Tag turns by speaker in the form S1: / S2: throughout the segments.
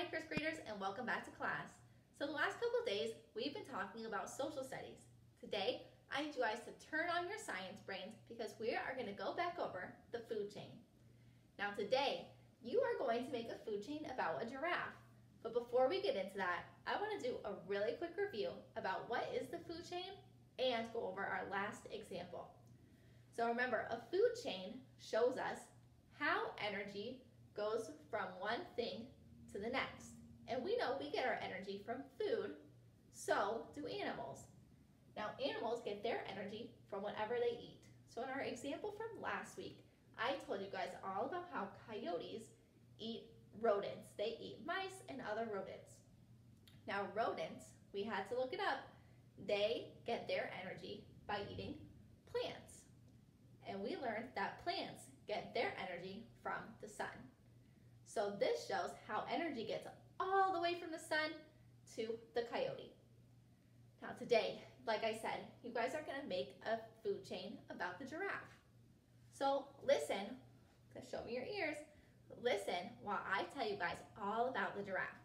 S1: and welcome back to class. So the last couple days, we've been talking about social studies. Today, I need you guys to turn on your science brains because we are going to go back over the food chain. Now today, you are going to make a food chain about a giraffe. But before we get into that, I want to do a really quick review about what is the food chain and go over our last example. So remember, a food chain shows us how energy goes from one thing to the next. And we know we get our energy from food, so do animals. Now animals get their energy from whatever they eat. So in our example from last week, I told you guys all about how coyotes eat rodents. They eat mice and other rodents. Now rodents, we had to look it up, they get their energy by eating plants. And we learned that plants get their energy from the sun. So this shows how energy gets all the way from the sun to the coyote. Now today, like I said, you guys are gonna make a food chain about the giraffe. So listen, show me your ears, listen while I tell you guys all about the giraffe.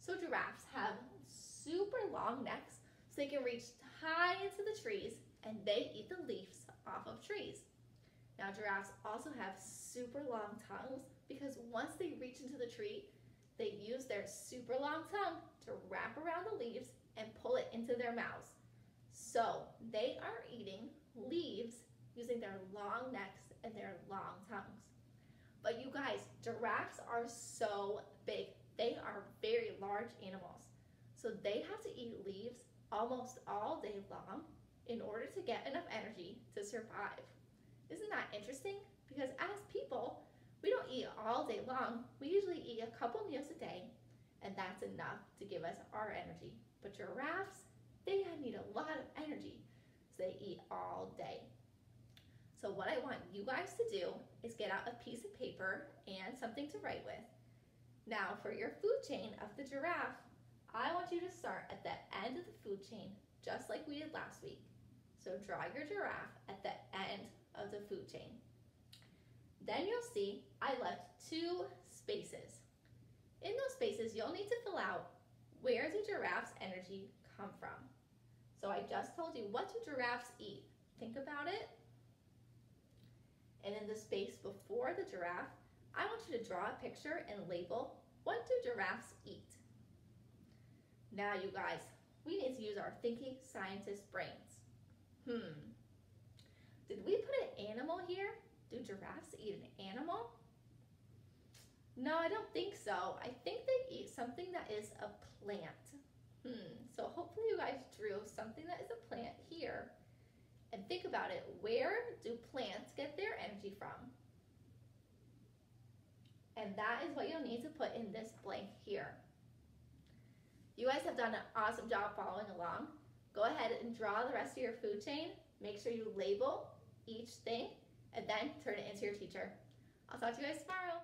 S1: So giraffes have super long necks so they can reach high into the trees and they eat the leaves off of trees. Now giraffes also have super long tongues because once they reach into the tree, they use their super long tongue to wrap around the leaves and pull it into their mouths. So they are eating leaves using their long necks and their long tongues. But you guys, giraffes are so big. They are very large animals. So they have to eat leaves almost all day long in order to get enough energy to survive. Isn't that interesting? Because as people, we don't eat all day long. We usually eat a couple meals a day, and that's enough to give us our energy. But giraffes, they need a lot of energy, so they eat all day. So what I want you guys to do is get out a piece of paper and something to write with. Now for your food chain of the giraffe, I want you to start at the end of the food chain, just like we did last week. So draw your giraffe at the end of the food chain. Then you'll see I left two spaces. In those spaces, you'll need to fill out where do giraffes' energy come from? So I just told you, what do giraffes eat? Think about it. And in the space before the giraffe, I want you to draw a picture and label, what do giraffes eat? Now you guys, we need to use our thinking scientist brains. Hmm, did we put an animal here? Do giraffes eat an animal? No, I don't think so. I think they eat something that is a plant. Hmm, so hopefully you guys drew something that is a plant here. And think about it, where do plants get their energy from? And that is what you'll need to put in this blank here. You guys have done an awesome job following along. Go ahead and draw the rest of your food chain. Make sure you label each thing and then turn it into your teacher. I'll talk to you guys tomorrow.